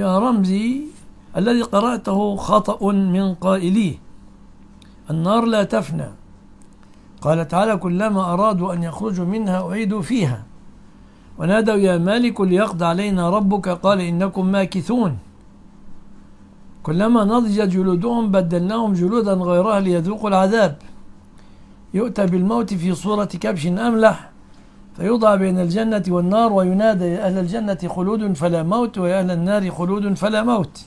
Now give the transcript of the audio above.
يا رمزي الذي قرأته خطأ من قائليه النار لا تفنى. قال تعالى كلما أرادوا أن يخرجوا منها أعيدوا فيها. ونادوا يا مالك ليقضى علينا ربك. قال إنكم ماكثون. كلما نضجت جلودهم بدلناهم جلودا غيرها ليذوقوا العذاب. يؤتى بالموت في صورة كبش أملح. فيوضع بين الجنة والنار وينادى يا أهل الجنة خلود فلا موت ويا أهل النار خلود فلا موت.